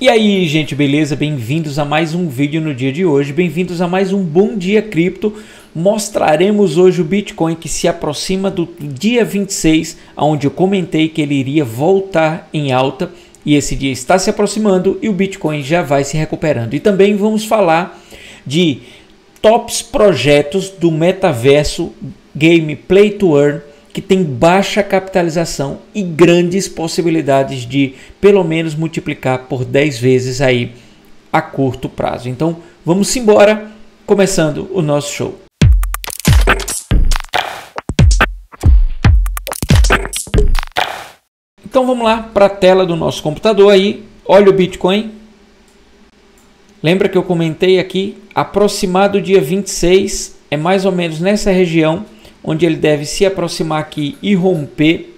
E aí, gente, beleza? Bem-vindos a mais um vídeo no dia de hoje. Bem-vindos a mais um Bom Dia Cripto. Mostraremos hoje o Bitcoin que se aproxima do dia 26, onde eu comentei que ele iria voltar em alta. E esse dia está se aproximando e o Bitcoin já vai se recuperando. E também vamos falar de tops projetos do metaverso Game Play to Earn que tem baixa capitalização e grandes possibilidades de pelo menos multiplicar por 10 vezes aí a curto prazo. Então, vamos embora, começando o nosso show. Então vamos lá para a tela do nosso computador aí. Olha o Bitcoin. Lembra que eu comentei aqui, aproximado dia 26, é mais ou menos nessa região onde ele deve se aproximar aqui e romper.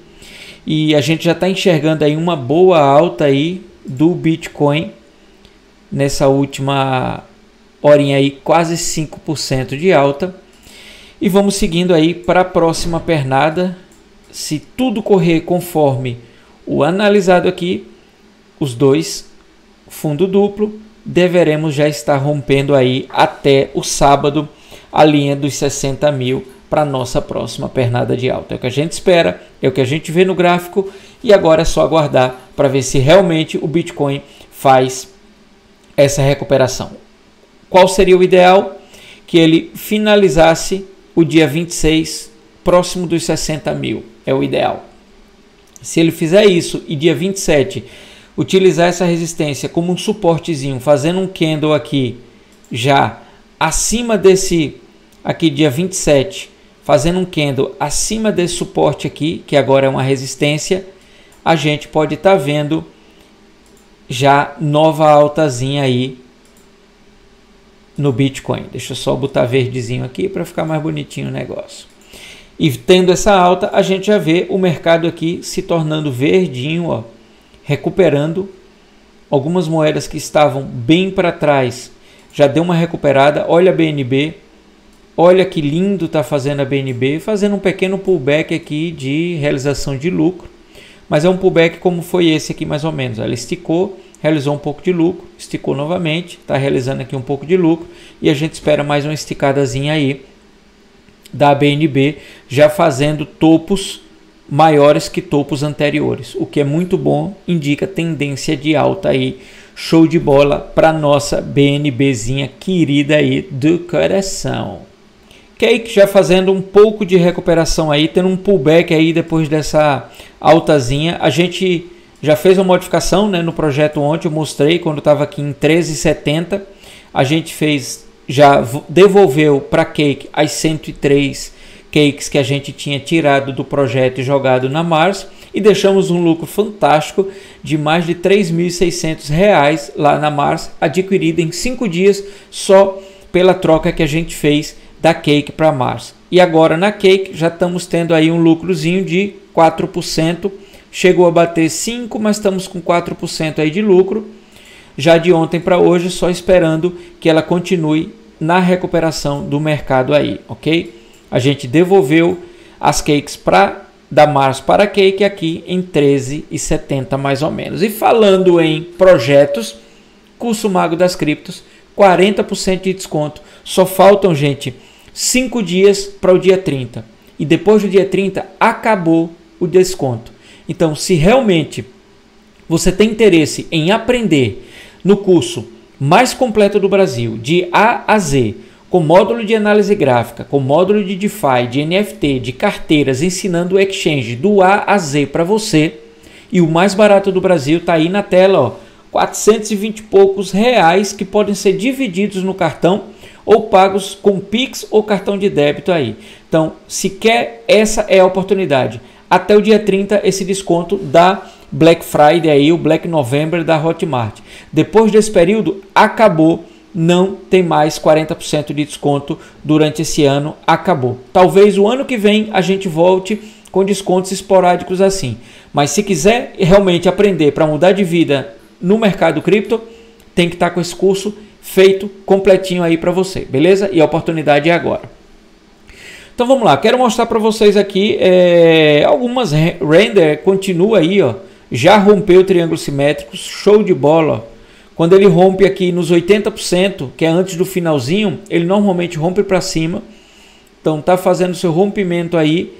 E a gente já está enxergando aí uma boa alta aí do Bitcoin nessa última horinha aí, quase 5% de alta. E vamos seguindo aí para a próxima pernada. Se tudo correr conforme o analisado aqui, os dois fundo duplo, deveremos já estar rompendo aí até o sábado a linha dos 60 mil para nossa próxima pernada de alta. É o que a gente espera, é o que a gente vê no gráfico e agora é só aguardar para ver se realmente o Bitcoin faz essa recuperação. Qual seria o ideal? Que ele finalizasse o dia 26 próximo dos 60 mil. É o ideal. Se ele fizer isso e dia 27 utilizar essa resistência como um suportezinho, fazendo um candle aqui já acima desse aqui dia 27 fazendo um candle acima desse suporte aqui, que agora é uma resistência, a gente pode estar tá vendo já nova altazinha aí no Bitcoin. Deixa eu só botar verdezinho aqui para ficar mais bonitinho o negócio. E tendo essa alta, a gente já vê o mercado aqui se tornando verdinho, ó, recuperando algumas moedas que estavam bem para trás. Já deu uma recuperada. Olha a BNB, Olha que lindo está fazendo a BNB, fazendo um pequeno pullback aqui de realização de lucro. Mas é um pullback como foi esse aqui mais ou menos. Ela esticou, realizou um pouco de lucro, esticou novamente, está realizando aqui um pouco de lucro. E a gente espera mais uma esticadazinha aí da BNB, já fazendo topos maiores que topos anteriores. O que é muito bom, indica tendência de alta aí. Show de bola para nossa BNBzinha querida aí do coração. Cake já fazendo um pouco de recuperação aí, tendo um pullback aí depois dessa altazinha. A gente já fez uma modificação né, no projeto ontem, eu mostrei quando estava aqui em 13,70. A gente fez, já devolveu para Cake as 103 cakes que a gente tinha tirado do projeto e jogado na Mars e deixamos um lucro fantástico de mais de R$ 3.600 lá na Mars, adquirido em 5 dias só pela troca que a gente fez da Cake para Mars. E agora na Cake já estamos tendo aí um lucrozinho de 4%. Chegou a bater 5, mas estamos com 4% aí de lucro. Já de ontem para hoje, só esperando que ela continue na recuperação do mercado aí, ok? A gente devolveu as cakes para da Mars para Cake aqui em 13,70 mais ou menos. E falando em projetos, curso Mago das Criptos, 40% de desconto. Só faltam, gente, cinco dias para o dia 30. E depois do dia 30 acabou o desconto. Então, se realmente você tem interesse em aprender no curso mais completo do Brasil, de A a Z, com módulo de análise gráfica, com módulo de DeFi, de NFT, de carteiras, ensinando o exchange do A a Z para você, e o mais barato do Brasil está aí na tela, ó, 420 e poucos reais que podem ser divididos no cartão ou pagos com Pix ou cartão de débito aí. Então, se quer, essa é a oportunidade. Até o dia 30, esse desconto da Black Friday aí, o Black November da Hotmart. Depois desse período, acabou. Não tem mais 40% de desconto durante esse ano. Acabou. Talvez o ano que vem a gente volte com descontos esporádicos assim. Mas se quiser realmente aprender para mudar de vida no mercado cripto, tem que estar com esse curso feito completinho aí para você, beleza? E a oportunidade é agora. Então vamos lá, quero mostrar para vocês aqui é, algumas render, continua aí, ó, já rompeu triângulos simétricos, show de bola. Quando ele rompe aqui nos 80%, que é antes do finalzinho, ele normalmente rompe para cima. Então tá fazendo seu rompimento aí.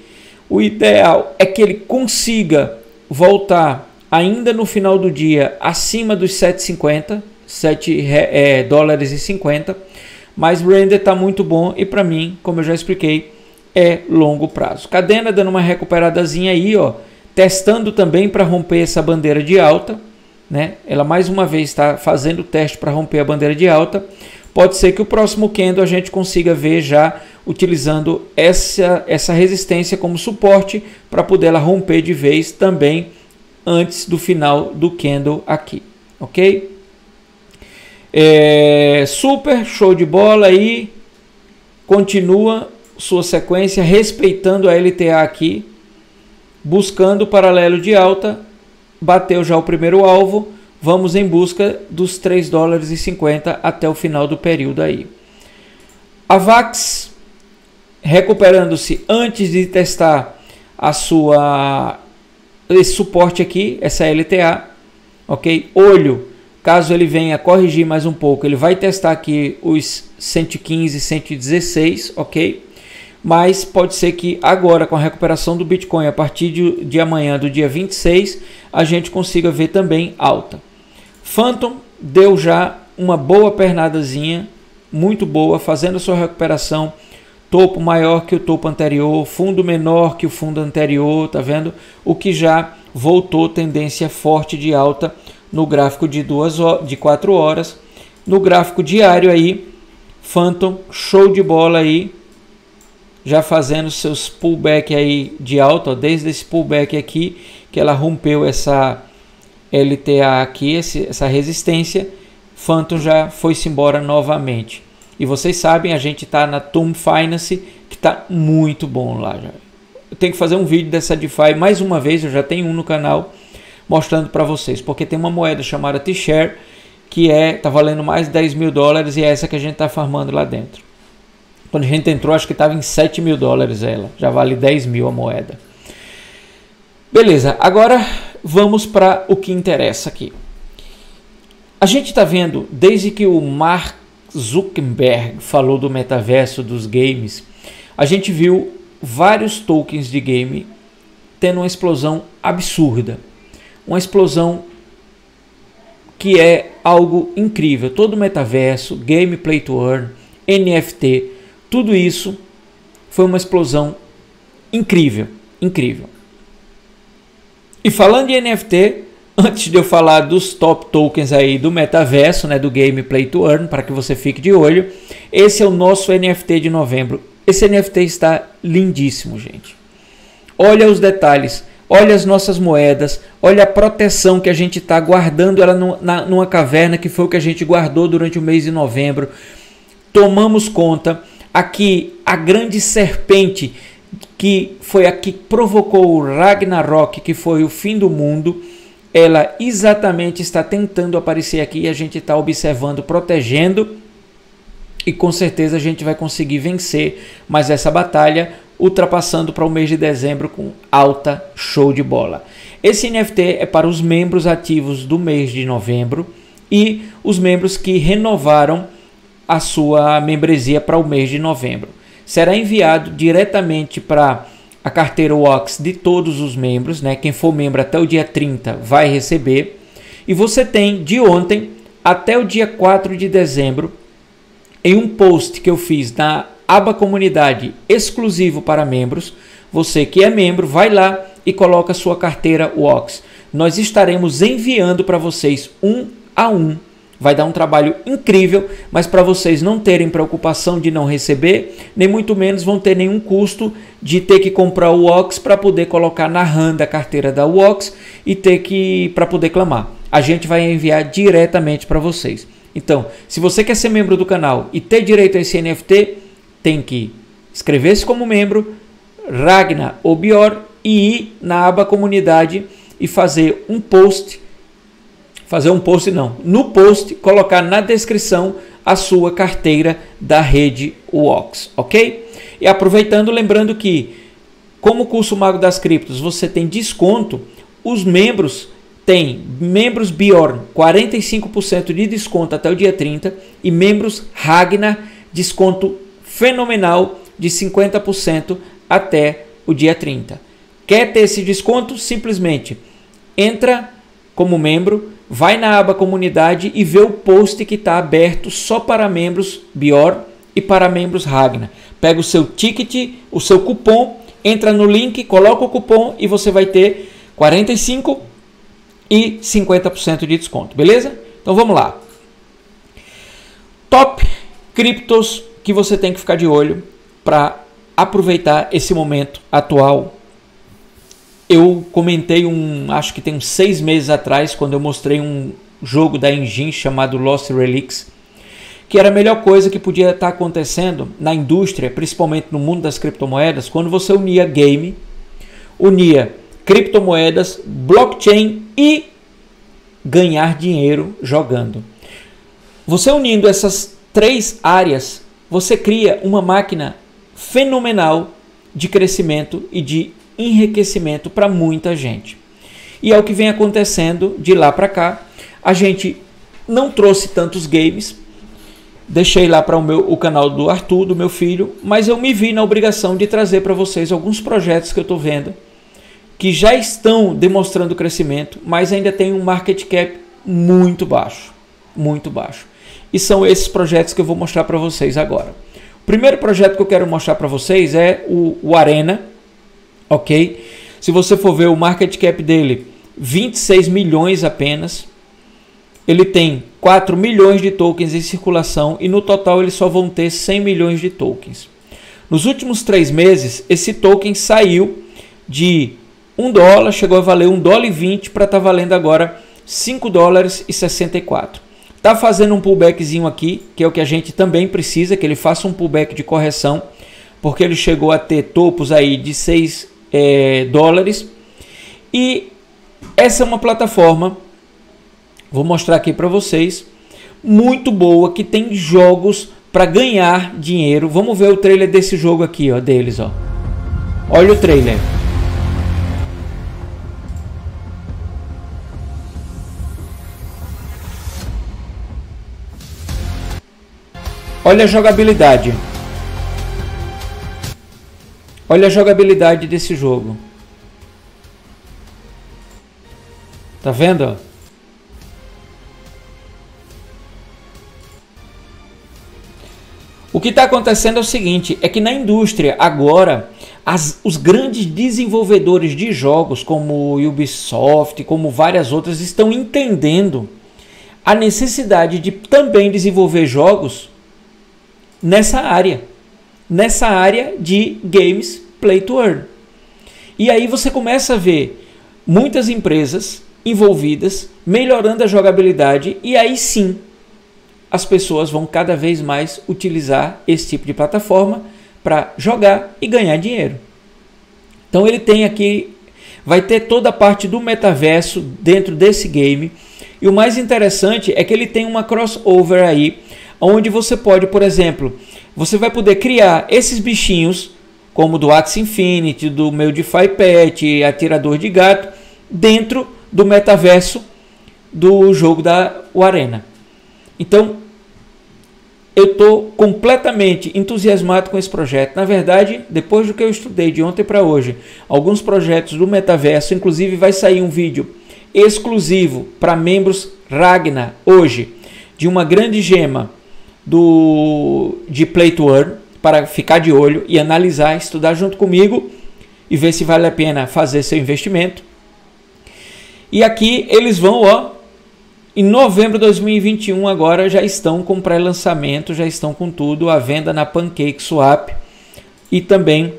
O ideal é que ele consiga voltar ainda no final do dia acima dos 7,50, 7 é, dólares e 50, mas render está muito bom e para mim, como eu já expliquei, é longo prazo. Cadena dando uma recuperadazinha aí, ó, testando também para romper essa bandeira de alta, né? Ela mais uma vez está fazendo o teste para romper a bandeira de alta. Pode ser que o próximo candle a gente consiga ver já utilizando essa, essa resistência como suporte para poder ela romper de vez também antes do final do candle aqui, ok? É, super show de bola aí, continua sua sequência respeitando a LTA aqui, buscando o paralelo de alta, bateu já o primeiro alvo, vamos em busca dos 3 dólares e 50 até o final do período aí. A VAX recuperando-se antes de testar a sua esse suporte aqui, essa LTA, ok? Olho, caso ele venha corrigir mais um pouco, ele vai testar aqui os 115, 116, ok? Mas pode ser que agora, com a recuperação do Bitcoin, a partir de, de amanhã, do dia 26, a gente consiga ver também alta. Phantom deu já uma boa pernadazinha, muito boa, fazendo sua recuperação topo maior que o topo anterior, fundo menor que o fundo anterior, tá vendo? O que já voltou tendência forte de alta no gráfico de duas de 4 horas. No gráfico diário aí, Phantom show de bola aí, já fazendo seus pullback aí de alta, desde esse pullback aqui que ela rompeu essa LTA aqui, esse, essa resistência, Phantom já foi-se embora novamente. E vocês sabem, a gente está na Tomb Finance, que está muito bom lá. Já. Eu tenho que fazer um vídeo dessa DeFi mais uma vez, eu já tenho um no canal mostrando para vocês, porque tem uma moeda chamada T-Share que é tá valendo mais de 10 mil dólares e é essa que a gente está farmando lá dentro. Quando a gente entrou, acho que estava em 7 mil dólares ela, já vale 10 mil a moeda. Beleza, agora vamos para o que interessa aqui. A gente está vendo, desde que o Mark Zuckerberg falou do metaverso dos games, a gente viu vários tokens de game tendo uma explosão absurda. Uma explosão que é algo incrível. Todo o metaverso, game play to earn, NFT, tudo isso foi uma explosão incrível, incrível. E falando de NFT, antes de eu falar dos top tokens aí do metaverso, né, do Game Play to Earn, para que você fique de olho, esse é o nosso NFT de novembro. Esse NFT está lindíssimo, gente. Olha os detalhes, olha as nossas moedas, olha a proteção que a gente está guardando ela na, numa caverna que foi o que a gente guardou durante o mês de novembro. Tomamos conta. Aqui a grande serpente que foi a que provocou o Ragnarok, que foi o fim do mundo ela exatamente está tentando aparecer aqui e a gente está observando, protegendo e com certeza a gente vai conseguir vencer mais essa batalha, ultrapassando para o mês de dezembro com alta show de bola. Esse NFT é para os membros ativos do mês de novembro e os membros que renovaram a sua membresia para o mês de novembro. Será enviado diretamente para a carteira WOX de todos os membros, né? Quem for membro até o dia 30 vai receber. E você tem de ontem até o dia 4 de dezembro, em um post que eu fiz na aba comunidade exclusivo para membros, você que é membro, vai lá e coloca sua carteira WOX. Nós estaremos enviando para vocês um a um vai dar um trabalho incrível, mas para vocês não terem preocupação de não receber, nem muito menos vão ter nenhum custo de ter que comprar o Ox para poder colocar na RAM da carteira da Ox e ter que para poder clamar. A gente vai enviar diretamente para vocês. Então, se você quer ser membro do canal e ter direito a esse NFT, tem que inscrever-se como membro, Ragna ou Bior e ir na aba comunidade e fazer um post fazer um post não, no post colocar na descrição a sua carteira da rede WOX, ok? E aproveitando, lembrando que como curso Mago das Criptos você tem desconto, os membros tem membros Bjorn 45% de desconto até o dia 30 e membros Ragnar desconto fenomenal de 50% até o dia 30. Quer ter esse desconto? Simplesmente entra como membro, vai na aba comunidade e vê o post que está aberto só para membros Bjorn e para membros Ragnar. Pega o seu ticket, o seu cupom, entra no link, coloca o cupom e você vai ter 45 e 50% de desconto, beleza? Então vamos lá. Top criptos que você tem que ficar de olho para aproveitar esse momento atual. Eu comentei um, acho que tem uns seis meses atrás, quando eu mostrei um jogo da Engine chamado Lost Relics, que era a melhor coisa que podia estar acontecendo na indústria, principalmente no mundo das criptomoedas, quando você unia game, unia criptomoedas, blockchain e ganhar dinheiro jogando. Você unindo essas três áreas, você cria uma máquina fenomenal de crescimento e de enriquecimento para muita gente. E é o que vem acontecendo de lá para cá. A gente não trouxe tantos games, deixei lá para o meu o canal do Arthur, do meu filho, mas eu me vi na obrigação de trazer para vocês alguns projetos que eu estou vendo que já estão demonstrando crescimento, mas ainda tem um market cap muito baixo, muito baixo. E são esses projetos que eu vou mostrar para vocês agora. O primeiro projeto que eu quero mostrar para vocês é o, o, Arena, ok? Se você for ver o market cap dele, 26 milhões apenas. Ele tem 4 milhões de tokens em circulação e no total eles só vão ter 100 milhões de tokens. Nos últimos três meses, esse token saiu de 1 dólar chegou a valer 1 dólar e 20 para estar tá valendo agora 5 dólares e 64. Está fazendo um pullbackzinho aqui, que é o que a gente também precisa, que ele faça um pullback de correção, porque ele chegou a ter topos aí de 6 é, dólares. E essa é uma plataforma, vou mostrar aqui para vocês, muito boa, que tem jogos para ganhar dinheiro. Vamos ver o trailer desse jogo aqui, ó, deles, ó. Olha o trailer. Olha a jogabilidade. Olha a jogabilidade desse jogo. Tá vendo? O que está acontecendo é o seguinte: é que na indústria agora as, os grandes desenvolvedores de jogos, como Ubisoft, como várias outras, estão entendendo a necessidade de também desenvolver jogos nessa área, nessa área de games play to earn. E aí você começa a ver muitas empresas envolvidas melhorando a jogabilidade e aí sim as pessoas vão cada vez mais utilizar esse tipo de plataforma para jogar e ganhar dinheiro. Então ele tem aqui vai ter toda a parte do metaverso dentro desse game. E o mais interessante é que ele tem uma crossover aí onde você pode, por exemplo, você vai poder criar esses bichinhos, como do Axie Infinity, do meu DeFi Pet, Atirador de Gato, dentro do metaverso do jogo da Arena. Então, eu estou completamente entusiasmado com esse projeto. Na verdade, depois do que eu estudei de ontem para hoje, alguns projetos do metaverso, inclusive vai sair um vídeo exclusivo para membros Ragnar hoje de uma grande gema do de Play to Earn para ficar de olho e analisar, estudar junto comigo e ver se vale a pena fazer seu investimento. E aqui eles vão, ó, em novembro de 2021 agora já estão com pré-lançamento, já estão com tudo, a venda na Pancake Swap e também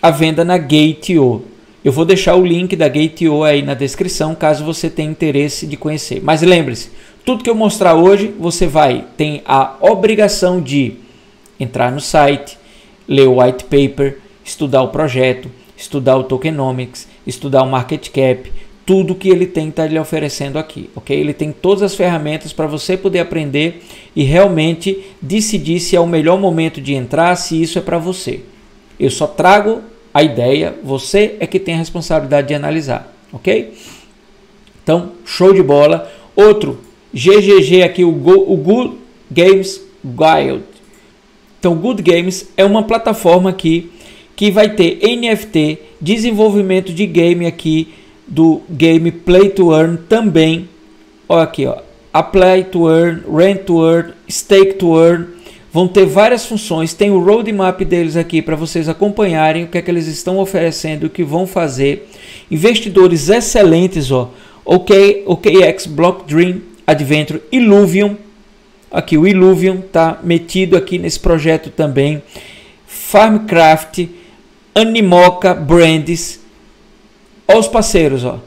a venda na Gate.io. Eu vou deixar o link da Gate.io aí na descrição, caso você tenha interesse de conhecer. Mas lembre-se, tudo que eu mostrar hoje, você vai tem a obrigação de entrar no site, ler o white paper, estudar o projeto, estudar o tokenomics, estudar o market cap, tudo que ele tem está lhe oferecendo aqui, ok? Ele tem todas as ferramentas para você poder aprender e realmente decidir se é o melhor momento de entrar, se isso é para você. Eu só trago a ideia, você é que tem a responsabilidade de analisar, ok? Então, show de bola. Outro, GGG aqui, o, Go, o Good Games Wild. Então, Good Games é uma plataforma aqui que vai ter NFT, desenvolvimento de game aqui do game Play to Earn também. Olha aqui, ó. A Play to Earn, Rent to Earn, Stake to Earn. Vão ter várias funções. Tem o roadmap deles aqui para vocês acompanharem o que é que eles estão oferecendo, o que vão fazer. Investidores excelentes, ó. OK, OKX, Block Dream, Adventure, Illuvium. Aqui o Illuvium tá metido aqui nesse projeto também. Farmcraft, Animoca Brands. Olha os parceiros, ó.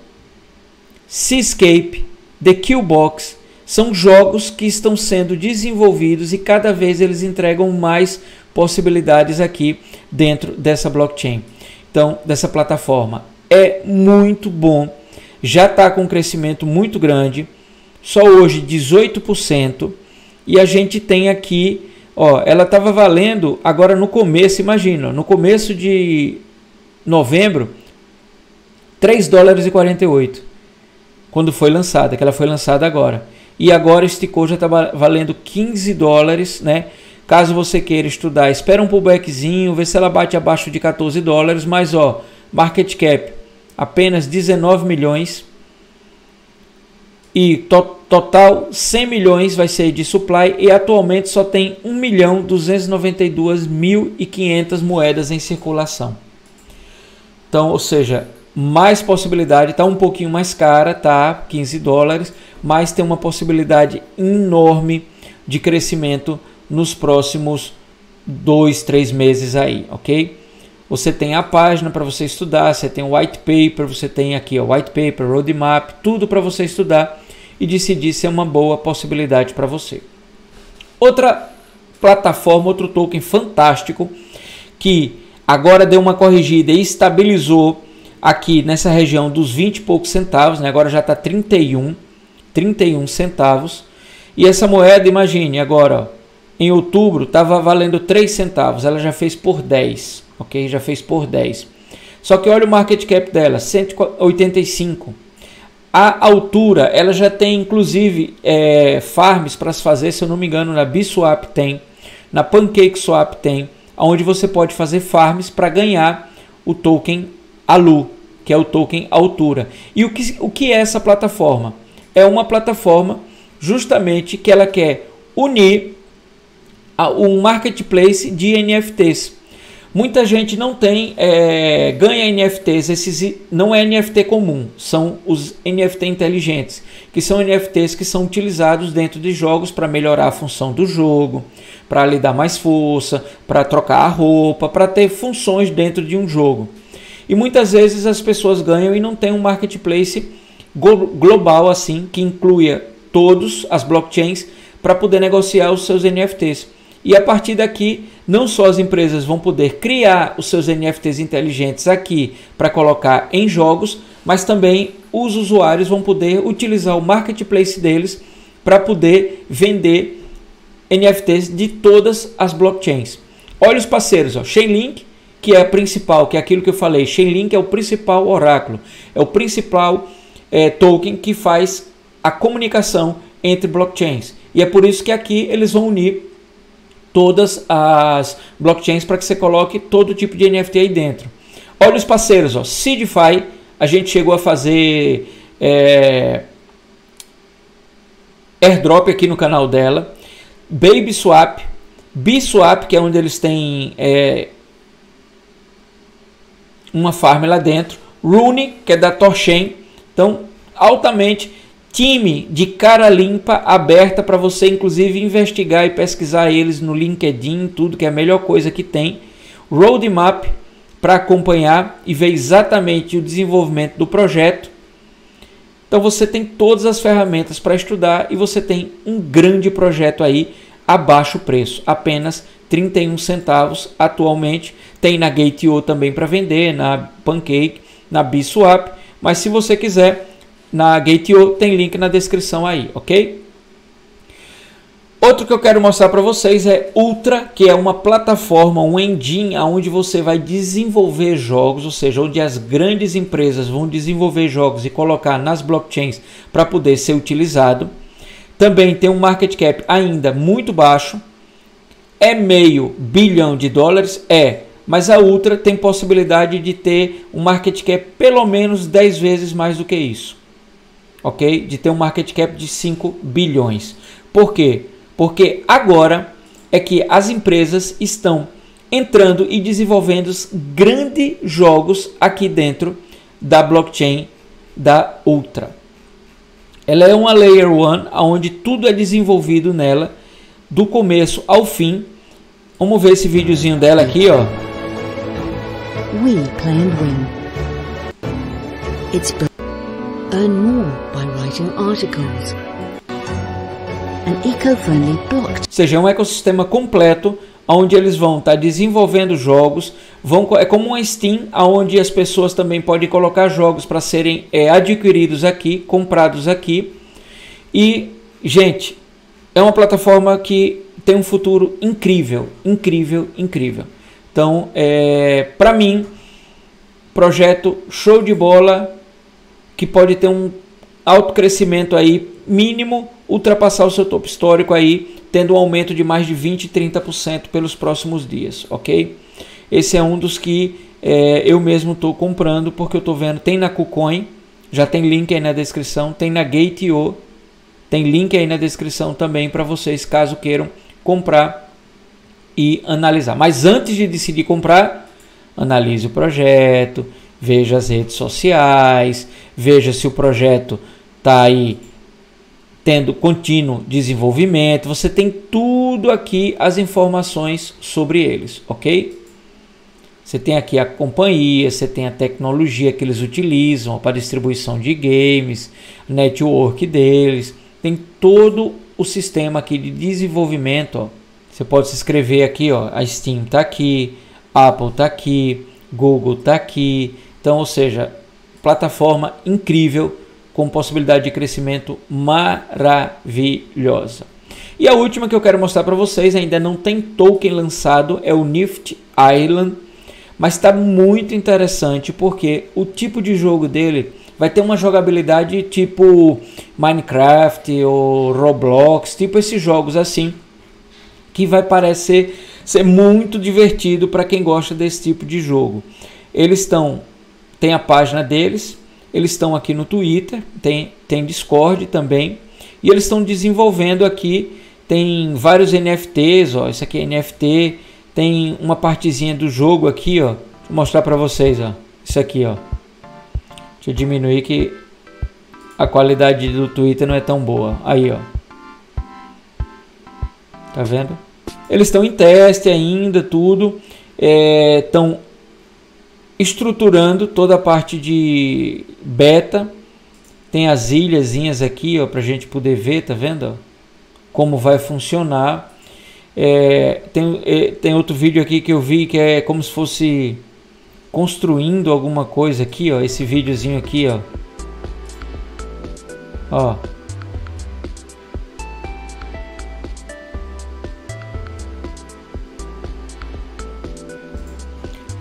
Seascape, The Killbox, são jogos que estão sendo desenvolvidos e cada vez eles entregam mais possibilidades aqui dentro dessa blockchain. Então, dessa plataforma. É muito bom. Já está com um crescimento muito grande. Só hoje 18%. E a gente tem aqui, ó, ela estava valendo agora no começo, imagina, no começo de novembro, 3 dólares e 48. Quando foi lançada, que ela foi lançada agora e agora esticou, já está valendo 15 dólares, né? Caso você queira estudar, espera um pullbackzinho, vê se ela bate abaixo de 14 dólares, mas ó, market cap apenas 19 milhões e to total 100 milhões vai ser de supply e atualmente só tem 1 milhão 292 mil e 500 moedas em circulação. Então, ou seja, mais possibilidade, está um pouquinho mais cara, tá? 15 dólares, mas tem uma possibilidade enorme de crescimento nos próximos dois, três meses aí, ok? Você tem a página para você estudar, você tem o white paper, você tem aqui o white paper, roadmap, tudo para você estudar e decidir se é uma boa possibilidade para você. Outra plataforma, outro token fantástico que agora deu uma corrigida e estabilizou aqui nessa região dos 20 e poucos centavos, né? agora já está 31, 31 centavos. E essa moeda, imagine, agora em outubro estava valendo 3 centavos, ela já fez por 10, ok? Já fez por 10. Só que olha o market cap dela, 185. A altura, ela já tem inclusive é, farms para se fazer, se eu não me engano, na Biswap tem, na PancakeSwap tem, onde você pode fazer farms para ganhar o token ALU, que é o token altura. E o que, o que é essa plataforma? É uma plataforma justamente que ela quer unir um marketplace de NFTs. Muita gente não tem, é, ganha NFTs, esses não é NFT comum, são os NFT inteligentes, que são NFTs que são utilizados dentro de jogos para melhorar a função do jogo, para lhe dar mais força, para trocar a roupa, para ter funções dentro de um jogo. E muitas vezes as pessoas ganham e não tem um marketplace global assim que inclua todos as blockchains para poder negociar os seus NFTs. E a partir daqui, não só as empresas vão poder criar os seus NFTs inteligentes aqui para colocar em jogos, mas também os usuários vão poder utilizar o marketplace deles para poder vender NFTs de todas as blockchains. Olha os parceiros, ó, Chainlink, que é a principal, que é aquilo que eu falei. Chainlink é o principal oráculo, é o principal é, token que faz a comunicação entre blockchains. E é por isso que aqui eles vão unir todas as blockchains para que você coloque todo tipo de NFT aí dentro. Olha os parceiros, ó, Seedify, a gente chegou a fazer é, airdrop aqui no canal dela, BabySwap, BSwap, que é onde eles têm é, uma farm lá dentro. Rune, que é da Torchain. Então, altamente time de cara limpa, aberta para você inclusive investigar e pesquisar eles no LinkedIn, tudo que é a melhor coisa que tem. Roadmap para acompanhar e ver exatamente o desenvolvimento do projeto. Então você tem todas as ferramentas para estudar e você tem um grande projeto aí a baixo preço, apenas 31 centavos atualmente. Tem na Gate.io também para vender, na Pancake, na Biswap, mas se você quiser, na Gate.io tem link na descrição aí, ok? Outro que eu quero mostrar para vocês é Ultra, que é uma plataforma, um engine onde você vai desenvolver jogos, ou seja, onde as grandes empresas vão desenvolver jogos e colocar nas blockchains para poder ser utilizado. Também tem um market cap ainda muito baixo. É meio bilhão de dólares? É. Mas a Ultra tem possibilidade de ter um market cap pelo menos 10 vezes mais do que isso. Ok? De ter um market cap de 5 bilhões. Por quê? Porque agora é que as empresas estão entrando e desenvolvendo grandes jogos aqui dentro da blockchain da Ultra. Ela é uma Layer 1, onde tudo é desenvolvido nela, do começo ao fim. Vamos ver esse videozinho dela aqui, ó. We play and win. It's writing articles ou seja, é um ecossistema completo onde eles vão estar tá desenvolvendo jogos, vão é como uma Steam, onde as pessoas também podem colocar jogos para serem é, adquiridos aqui, comprados aqui. E, gente, é uma plataforma que tem um futuro incrível, incrível, incrível. Então, é, para mim, projeto show de bola que pode ter um alto crescimento aí mínimo ultrapassar o seu topo histórico aí, tendo um aumento de mais de 20 e 30% pelos próximos dias, ok? Esse é um dos que é, eu mesmo estou comprando porque eu estou vendo, tem na KuCoin, já tem link aí na descrição, tem na Gate.io, tem link aí na descrição também para vocês caso queiram comprar e analisar. Mas antes de decidir comprar, analise o projeto, veja as redes sociais, veja se o projeto está aí tendo contínuo desenvolvimento, você tem tudo aqui as informações sobre eles, ok? Você tem aqui a companhia, você tem a tecnologia que eles utilizam para distribuição de games, network deles, tem todo o sistema aqui de desenvolvimento. Ó. Você pode se inscrever aqui, ó, a Steam está aqui, Apple está aqui, Google está aqui. Então, ou seja, plataforma incrível com possibilidade de crescimento maravilhosa. E a última que eu quero mostrar para vocês, ainda não tem token lançado, é o Nifty Island, mas está muito interessante porque o tipo de jogo dele vai ter uma jogabilidade tipo Minecraft ou Roblox, tipo esses jogos assim, que vai parecer ser muito divertido para quem gosta desse tipo de jogo. Eles estão, tem a página deles, eles estão aqui no Twitter, tem, tem Discord também, e eles estão desenvolvendo aqui, tem vários NFTs, ó, isso aqui é NFT, tem uma partezinha do jogo aqui, ó, vou mostrar para vocês, ó, isso aqui, ó. Deixa eu diminuir que a qualidade do Twitter não é tão boa. Aí, ó. Tá vendo? Eles estão em teste ainda, tudo. Estão é, estruturando toda a parte de beta. Tem as ilhazinhas aqui, para a gente poder ver, tá vendo? Como vai funcionar. É, tem, é, tem outro vídeo aqui que eu vi que é como se fosse construindo alguma coisa aqui, ó. Esse videozinho aqui, ó. Ó.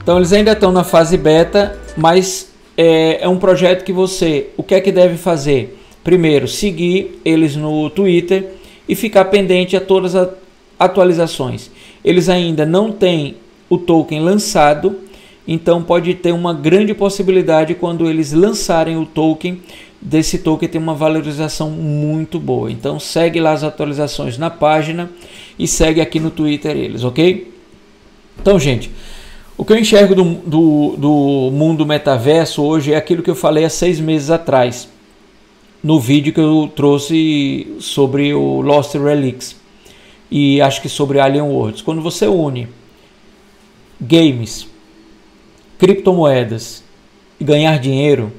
Então eles ainda estão na fase beta, mas é, é, um projeto que você, o que é que deve fazer? Primeiro, seguir eles no Twitter e ficar pendente a todas as atualizações. Eles ainda não têm o token lançado, então pode ter uma grande possibilidade quando eles lançarem o token desse token ter uma valorização muito boa. Então segue lá as atualizações na página e segue aqui no Twitter eles, ok? Então, gente, o que eu enxergo do, do, do mundo metaverso hoje é aquilo que eu falei há seis meses atrás, no vídeo que eu trouxe sobre o Lost Relics e acho que sobre Alien Worlds. Quando você une games, criptomoedas e ganhar dinheiro,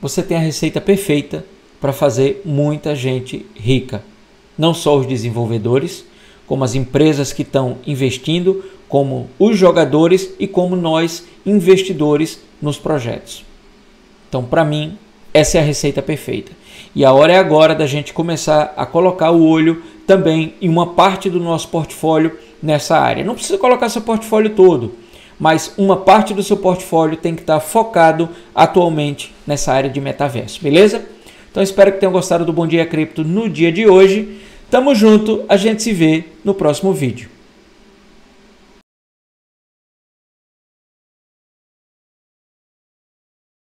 você tem a receita perfeita para fazer muita gente rica. Não só os desenvolvedores, como as empresas que estão investindo, como os jogadores e como nós investidores nos projetos. Então, para mim, essa é a receita perfeita. E a hora é agora da gente começar a colocar o olho, também em uma parte do nosso portfólio nessa área. Não precisa colocar seu portfólio todo, mas uma parte do seu portfólio tem que estar focado atualmente nessa área de metaverso, beleza? Então espero que tenham gostado do Bom Dia Cripto no dia de hoje. Tamo junto, a gente se vê no próximo vídeo.